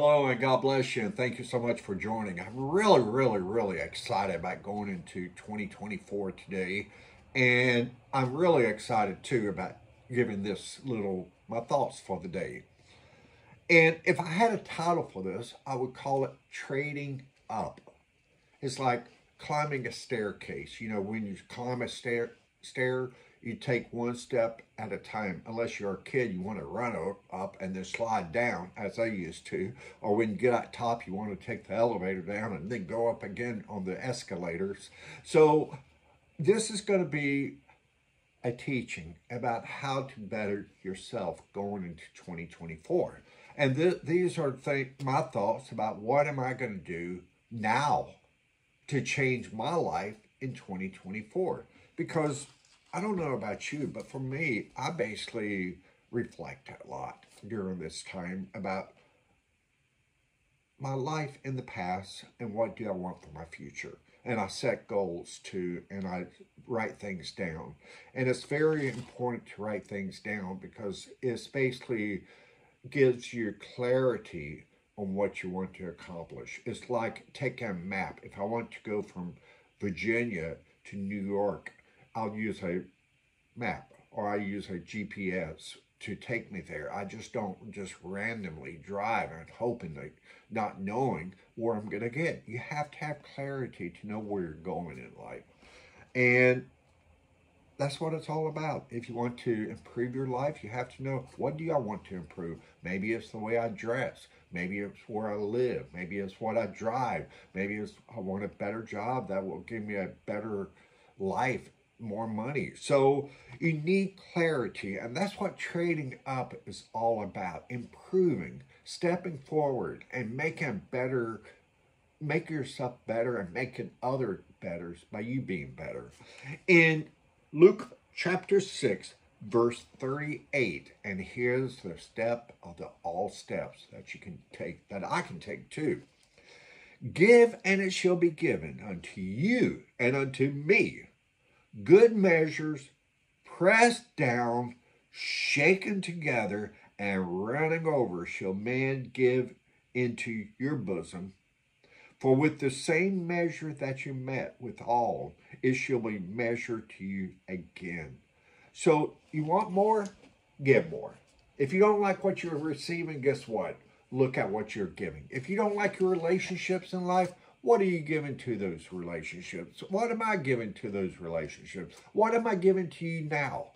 Hello and God bless you and thank you so much for joining. I'm really, really, really excited about going into 2024 today. And I'm really excited too about giving this little, my thoughts for the day. And if I had a title for this, I would call it Trading Up. It's like climbing a staircase. You know, when you climb a stair, stair you take one step at a time. Unless you're a kid, you want to run up and then slide down, as I used to. Or when you get at top, you want to take the elevator down and then go up again on the escalators. So this is going to be a teaching about how to better yourself going into 2024. And th these are th my thoughts about what am I going to do now to change my life in 2024. Because I don't know about you, but for me, I basically reflect a lot during this time about my life in the past and what do I want for my future. And I set goals too, and I write things down. And it's very important to write things down because it's basically gives you clarity on what you want to accomplish. It's like taking a map. If I want to go from Virginia to New York, I'll use a map or I use a GPS to take me there. I just don't just randomly drive and hoping that not knowing where I'm going to get. You have to have clarity to know where you're going in life. And that's what it's all about. If you want to improve your life, you have to know what do I want to improve. Maybe it's the way I dress. Maybe it's where I live. Maybe it's what I drive. Maybe it's I want a better job that will give me a better life, more money. So you need clarity, and that's what trading up is all about. Improving, stepping forward, and making better, make yourself better and making other better by you being better. And Luke chapter 6, verse 38. And here's the step of the all steps that you can take, that I can take too. Give, and it shall be given unto you and unto me. Good measures, pressed down, shaken together, and running over shall man give into your bosom. For with the same measure that you met withal, it shall be measured to you again. So you want more? Give more. If you don't like what you're receiving, guess what? Look at what you're giving. If you don't like your relationships in life, what are you giving to those relationships? What am I giving to those relationships? What am I giving to you now?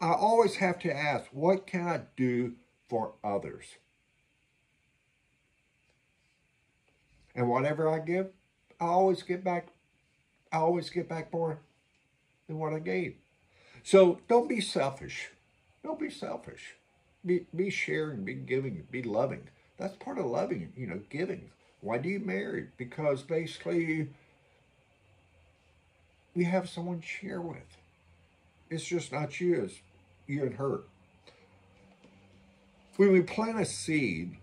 I always have to ask, what can I do for others? And whatever I give, I always get back, I always get back more than what I gave. So don't be selfish. Don't be selfish. Be, be sharing, be giving, be loving. That's part of loving, you know, giving. Why do you marry? Because basically we have someone to share with. It's just not you, it's you and her. When we plant a seed,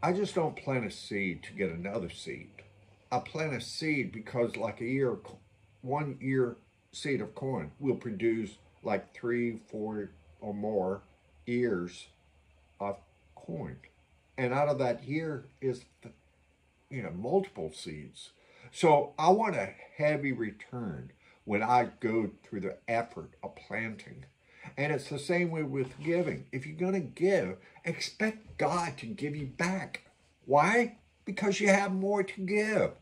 I just don't plant a seed to get another seed. I plant a seed because like a year, one year seed of corn will produce like three, four or more ears of corn. And out of that year is, the, you know, multiple seeds. So I want a heavy return when I go through the effort of planting. And it's the same way with giving. If you're going to give, expect God to give you back. Why? Because you have more to give.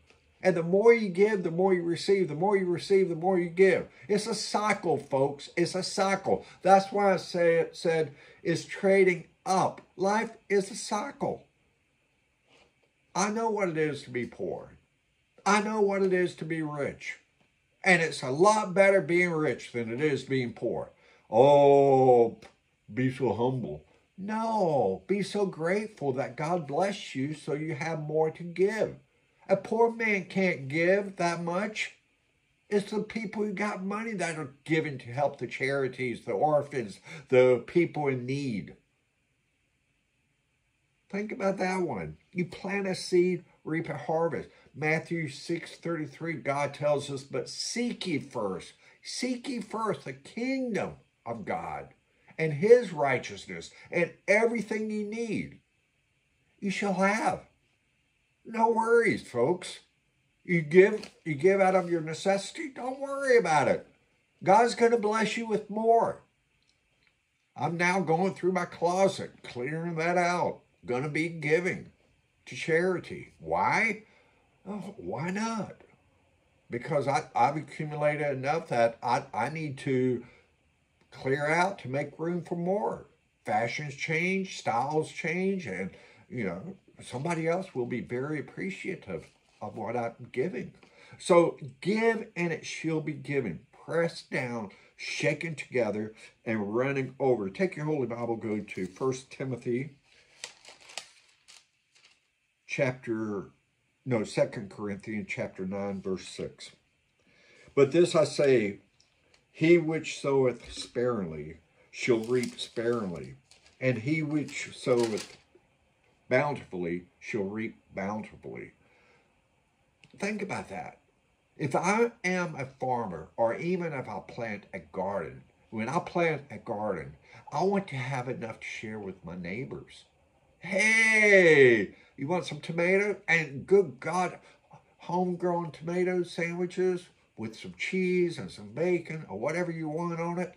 And the more you give, the more you receive. The more you receive, the more you give. It's a cycle, folks. It's a cycle. That's why I say it said it's trading up. Life is a cycle. I know what it is to be poor. I know what it is to be rich. And it's a lot better being rich than it is being poor. Oh, be so humble. No, be so grateful that God bless you so you have more to give. A poor man can't give that much. It's the people who got money that are giving to help the charities, the orphans, the people in need. Think about that one. You plant a seed, reap a harvest. Matthew 6 33, God tells us, but seek ye first. Seek ye first the kingdom of God and his righteousness and everything you need. You shall have. no worries, folks. You give, you give out of your necessity, don't worry about it. God's going to bless you with more. I'm now going through my closet, clearing that out. Going to be giving to charity. Why? Oh, why not? Because I, I've accumulated enough that I, I need to clear out to make room for more. Fashions change, styles change, and, you know, somebody else will be very appreciative of what I'm giving. So give and it shall be given. Pressed down, shaken together, and running over. Take your Holy Bible, go to First Timothy chapter, no, Second Corinthians chapter 9, verse 6. But this I say, he which soweth sparingly shall reap sparingly, and he which soweth bountifully shall reap bountifully. Think about that. If I am a farmer, or even if I plant a garden, when I plant a garden, I want to have enough to share with my neighbors. Hey, you want some tomato? And good God, homegrown tomato sandwiches with some cheese and some bacon or whatever you want on it.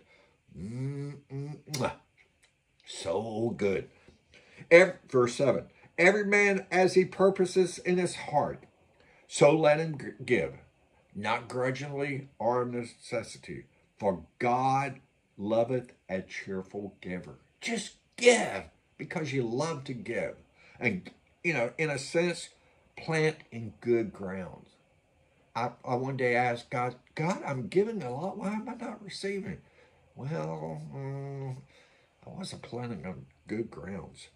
Mm -mm So good. Every, verse 7 Every man as he purposes in his heart, so let him give, not grudgingly or of necessity, for God loveth a cheerful giver. Just give because you love to give. And, you know, in a sense, plant in good grounds. I, I one day asked God, God, I'm giving a lot. Why am I not receiving? Well, um, I wasn't planting on good grounds.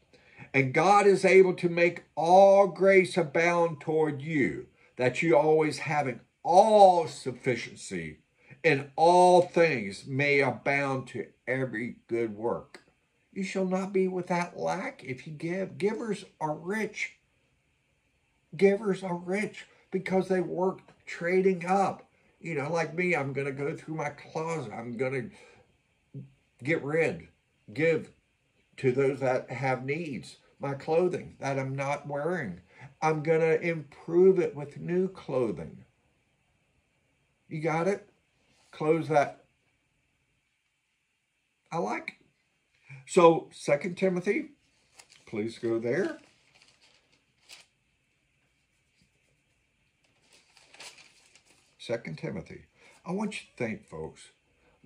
And God is able to make all grace abound toward you, that you always having all sufficiency in all things may abound to every good work. You shall not be without lack if you give. Givers are rich. Givers are rich because they work trading up. You know, like me, I'm going to go through my closet. I'm going to get rid, give to those that have needs. My clothing that I'm not wearing. I'm going to improve it with new clothing. You got it? Clothes that I like. So, Second Timothy, please go there. Second Timothy. I want you to think, folks,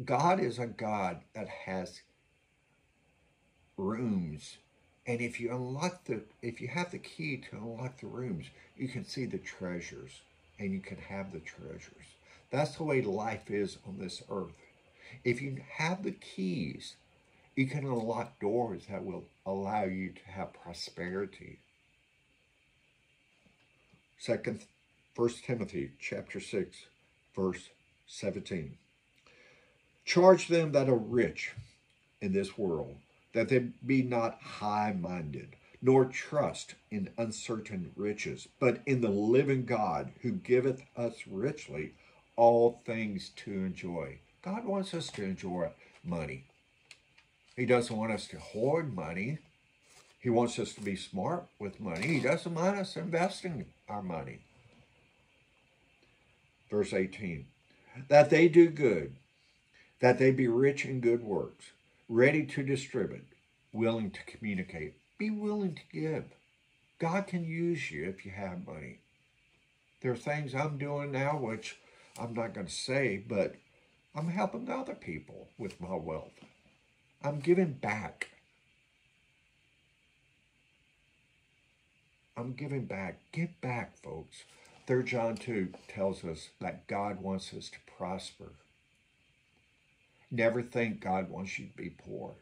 God is a God that has rooms and if you unlock the, if you have the key to unlock the rooms, you can see the treasures and you can have the treasures. That's the way life is on this earth. If you have the keys, you can unlock doors that will allow you to have prosperity. Second, First Timothy chapter 6, verse 17. Charge them that are rich in this world that they be not high-minded, nor trust in uncertain riches, but in the living God who giveth us richly all things to enjoy. God wants us to enjoy money. He doesn't want us to hoard money. He wants us to be smart with money. He doesn't mind us investing our money. Verse 18, that they do good, that they be rich in good works, ready to distribute, willing to communicate. Be willing to give. God can use you if you have money. There are things I'm doing now which I'm not going to say, but I'm helping other people with my wealth. I'm giving back. I'm giving back. Give back, folks. 3 John 2 tells us that God wants us to prosper. Never think God wants you to be poor.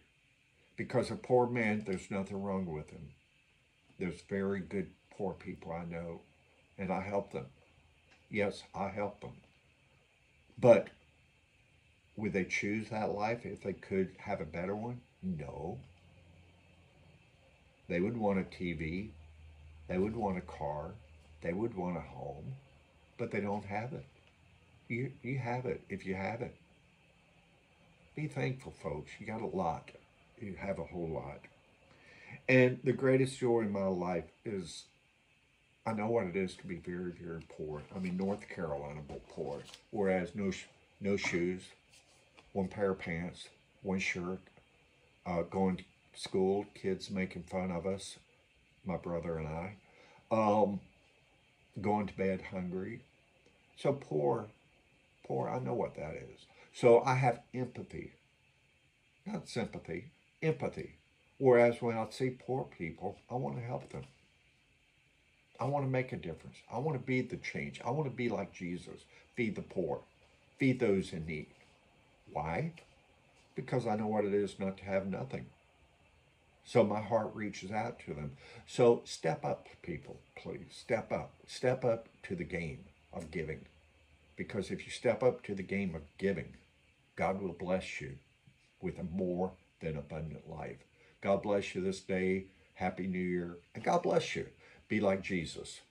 Because a poor man, there's nothing wrong with him. There's very good poor people I know, and I help them. Yes, I help them. But would they choose that life if they could have a better one? No. They would want a TV. They would want a car. They would want a home. But they don't have it. You, you have it if you have it. Be thankful, folks. You got a lot. You have a whole lot. And the greatest joy in my life is I know what it is to be very, very poor. I mean, North Carolina poor, whereas no, no shoes, one pair of pants, one shirt, uh, going to school, kids making fun of us, my brother and I, um, going to bed hungry. So poor, poor, I know what that is. So I have empathy, not sympathy, empathy. Whereas when I see poor people, I want to help them. I want to make a difference. I want to be the change. I want to be like Jesus. Feed the poor. Feed those in need. Why? Because I know what it is not to have nothing. So my heart reaches out to them. So step up, people, please. Step up. Step up to the game of giving. Because if you step up to the game of giving, God will bless you with a more than abundant life. God bless you this day. Happy New Year. And God bless you. Be like Jesus.